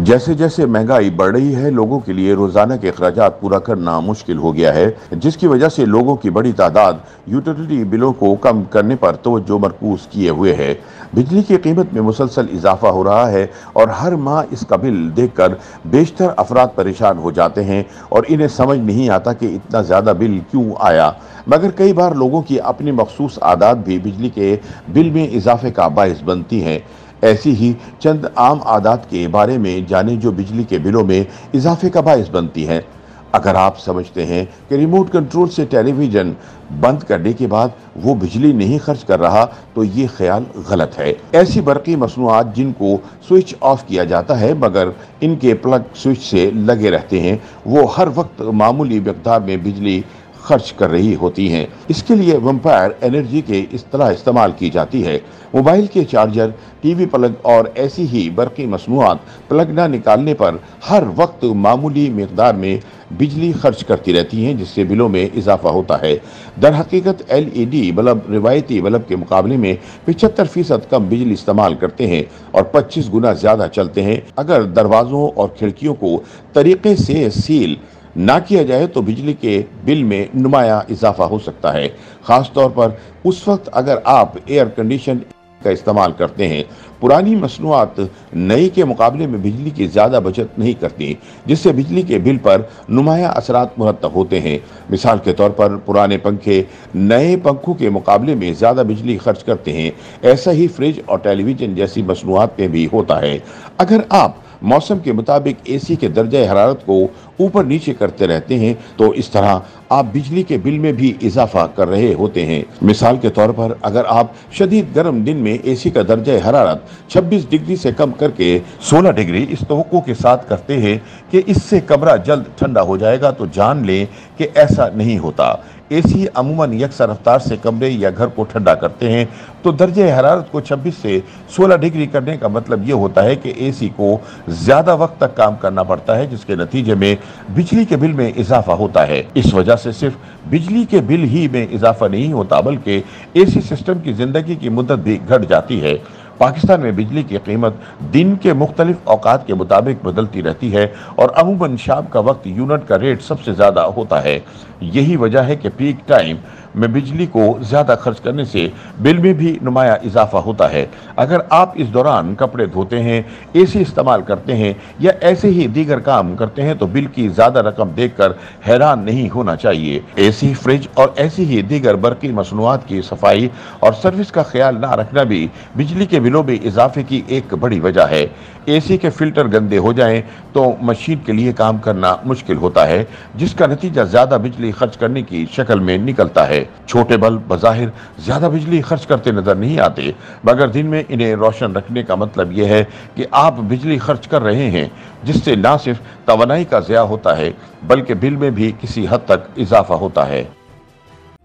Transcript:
जैसे जैसे महँगाई बढ़ रही है, लोगों के लिए रोज़ाना के अखराज पूरा करना मुश्किल हो गया है, जिसकी वजह से लोगों की बड़ी तादाद यूटिलिटी बिलों को कम करने पर तवज्जो मरकूज किए हुए है। बिजली की कीमत में मुसलसल इजाफा हो रहा है और हर माह इसका बिल देख कर बेशतर अफराद परेशान हो जाते हैं और इन्हें समझ नहीं आता कि इतना ज़्यादा बिल क्यों आया। मगर कई बार लोगों की अपनी मखसूस आदात भी बिजली के बिल में इजाफे का बायस बनती हैं। ऐसी ही चंद आम आदात के बारे में जाने जो बिजली के बिलों में इजाफे का बायस बनती हैं। अगर आप समझते हैं कि रिमोट कंट्रोल से टेलीविज़न बंद करने के बाद वो बिजली नहीं खर्च कर रहा तो ये ख्याल गलत है। ऐसी बरकी मसनूआत जिनको स्विच ऑफ़ किया जाता है, मगर इनके प्लग स्विच से लगे रहते हैं, वो हर वक्त मामूली मकदार में बिजली खर्च कर रही होती हैं। इसके लिए वम्पायर एनर्जी के इस तरह इस्तेमाल की जाती है। मोबाइल के चार्जर, टीवी प्लग और ऐसी ही बरकी मसनूआत प्लग न निकालने पर हर वक्त मामूली मकदार में बिजली खर्च करती रहती हैं, जिससे बिलों में इजाफा होता है। दर हकीकत एल ई डी बल्ब रिवायती बल्ब के मुकाबले में पिछहत्तर फ़ीसद कम बिजली इस्तेमाल करते हैं और 25 गुना ज़्यादा चलते हैं। अगर दरवाज़ों और खिड़कियों को तरीके से सील ना किया जाए तो बिजली के बिल में नुमाया इजाफा हो सकता है। ख़ास तौर पर उस वक्त अगर आप एयर कंडीशन का इस्तेमाल करते हैं, पुरानी मसनूआत नई के मुकाबले में बिजली की ज़्यादा बचत नहीं करती, जिससे बिजली के बिल पर नुमाया असरात मुरतब होते हैं। मिसाल के तौर पर पुराने पंखे नए पंखों के मुकाबले में ज़्यादा बिजली खर्च करते हैं, ऐसा ही फ्रिज और टेलीविज़न जैसी मसनूआत में भी होता है। अगर आप मौसम के मुताबिक एसी के दर्जा हरारत को ऊपर नीचे करते रहते हैं तो इस तरह आप बिजली के बिल में भी इजाफा कर रहे होते हैं। मिसाल के तौर पर, अगर आप शदीद गर्म दिन में एसी का दर्जा हरारत 26 डिग्री से कम करके 16 डिग्री इस तो के साथ करते हैं कि इससे कमरा जल्द ठंडा हो जाएगा तो जान लें कि ऐसा नहीं होता। एसी अमूमन यकसा रफ्तार से कमरे या घर को ठंडा करते हैं तो दर्ज हरारत को 26 से 16 डिग्री करने का मतलब ये होता है कि एसी को ज़्यादा वक्त तक काम करना पड़ता है, जिसके नतीजे में बिजली के बिल में इजाफा होता है। इस वजह से सिर्फ़ बिजली के बिल ही में इजाफा नहीं होता, बल्कि एसी सिस्टम की ज़िंदगी की मुद्दत भी घट जाती है। पाकिस्तान में बिजली की कीमत दिन के मुख्तलिफ़ अवकात के मुताबिक बदलती रहती है और अमूमन शाम का वक्त यूनिट का रेट सबसे ज़्यादा होता है। यही वजह है कि पीक टाइम में बिजली को ज़्यादा खर्च करने से बिल में भी नुमाया इजाफा होता है। अगर आप इस दौरान कपड़े धोते हैं, एसी इस्तेमाल करते हैं या ऐसे ही दीगर काम करते हैं तो बिल की ज़्यादा रकम देखकर हैरान नहीं होना चाहिए। एसी, फ्रिज और ऐसी ही दीगर बरकी मसनूआत की सफ़ाई और सर्विस का ख्याल ना रखना भी बिजली के बिलों में इजाफे की एक बड़ी वजह है। एसी के फ़िल्टर गंदे हो जाएँ तो मशीन के लिए काम करना मुश्किल होता है, जिसका नतीजा ज़्यादा बिजली खर्च करने की शक्ल में निकलता है। छोटे बल्ब बाहिर ज़्यादा बिजली खर्च करते नज़र नहीं आते। मगर दिन में इन्हें रोशन रखने का मतलब यह है कि आप बिजली खर्च कर रहे हैं, जिससे ना सिर्फ़ तो का जया होता है, बल्कि बिल में भी किसी हद तक इजाफा होता है।